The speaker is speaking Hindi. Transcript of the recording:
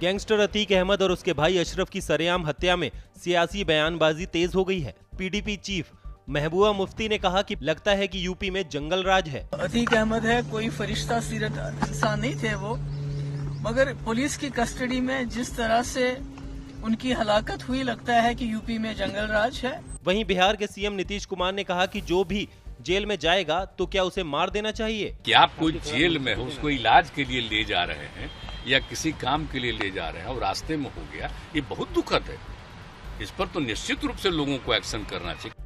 गैंगस्टर अतीक अहमद और उसके भाई अशरफ की सरेआम हत्या में सियासी बयानबाजी तेज हो गई है। पीडीपी चीफ महबूबा मुफ्ती ने कहा कि लगता है कि यूपी में जंगल राज है। अतीक अहमद है कोई फरिश्ता सीरत इंसान नहीं थे वो। मगर पुलिस की कस्टडी में जिस तरह से उनकी हलाकत हुई लगता है कि यूपी में जंगल राज है। वहीं बिहार के सीएम नीतीश कुमार ने कहा कि जो भी जेल में जाएगा तो क्या उसे मार देना चाहिए? क्या आप कोई जेल में हो, उसको इलाज के लिए ले जा रहे हैं, या किसी काम के लिए ले जा रहे हैं, और रास्ते में हो गया, ये बहुत दुखद है। इस पर तो निश्चित रूप से लोगों को एक्शन करना चाहिए।